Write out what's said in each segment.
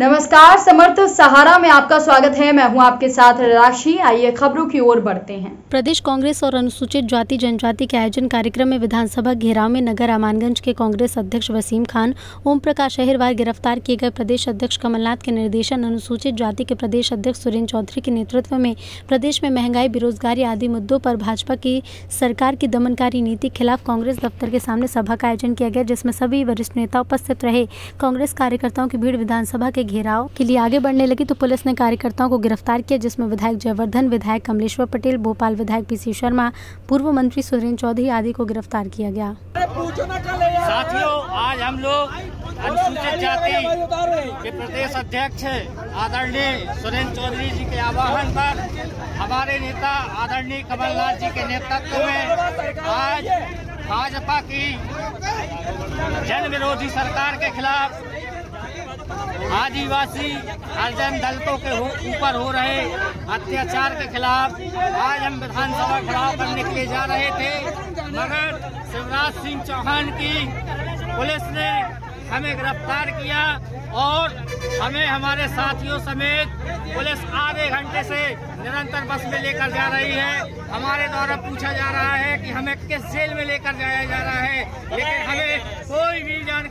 नमस्कार, समर्थ सहारा में आपका स्वागत है। मैं हूँ आपके साथ राशि। आइए खबरों की ओर बढ़ते हैं। प्रदेश कांग्रेस और अनुसूचित जाति जनजाति के आयोजन कार्यक्रम में विधानसभा घेराव में नगर अमानगंज के कांग्रेस अध्यक्ष वसीम खान ओम प्रकाश अहिरवार गिरफ़्तार किए गए प्रदेश अध्यक्ष कमलनाथ के निर्देशन, अनुसूचित जाति के प्रदेश अध्यक्ष सुरेंद्र चौधरी के नेतृत्व में प्रदेश में महँगाई, बेरोजगारी आदि मुद्दों पर भाजपा की सरकार की दमनकारी नीति के खिलाफ कांग्रेस दफ्तर के सामने सभा का आयोजन किया गया, जिसमें सभी वरिष्ठ नेता उपस्थित रहे। कांग्रेस कार्यकर्ताओं की भीड़ विधानसभा के घेराव के लिए आगे बढ़ने लगी तो पुलिस ने कार्यकर्ताओं को गिरफ़्तार किया, जिसमें विधायक जयवर्धन, विधायक कमलेश्वर पटेल, भोपाल विधायक पीसी शर्मा, पूर्व मंत्री सुरेंद्र चौधरी आदि को गिरफ़्तार किया गया। साथियों, आज हम लोग अनुसूचित जाति के प्रदेश अध्यक्ष आदरणीय सुरेंद्र चौधरी जी के आह्वान पर हमारे नेता आदरणीय कमलनाथ जी के नेतृत्व में आज भाजपा की जन विरोधी सरकार के खिलाफ आदिवासी हरिजन दलितों के ऊपर हो रहे अत्याचार के खिलाफ आज हम विधानसभा खिलाफ करने के लिए जा रहे थे। मगर शिवराज सिंह चौहान की पुलिस ने हमें गिरफ़्तार किया और हमें हमारे साथियों समेत पुलिस आधे घंटे से निरंतर बस में लेकर जा रही है। हमारे द्वारा पूछा जा रहा है कि हमें किस जेल में लेकर जाया जा रहा है। लेकिन हमें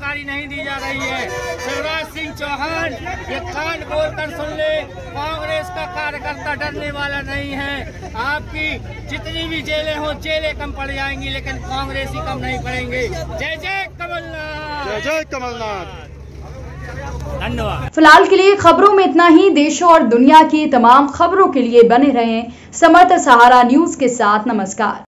जानकारी नहीं दी जा रही है। शिवराज सिंह चौहान ये कान बोल कर सुन ले कांग्रेस का कार्यकर्ता डरने वाला नहीं है। आपकी जितनी भी जेलें हो जेलें कम पड़ जाएँगी लेकिन कांग्रेस ही कम नहीं पड़ेंगे। जय जय कमलनाथ। जय जय कमलनाथ। धन्यवाद। फ़िलहाल के लिए खबरों में इतना ही। देशों और दुनिया की तमाम खबरों के लिए बने रहें समर्थ सहारा न्यूज़ के साथ। नमस्कार।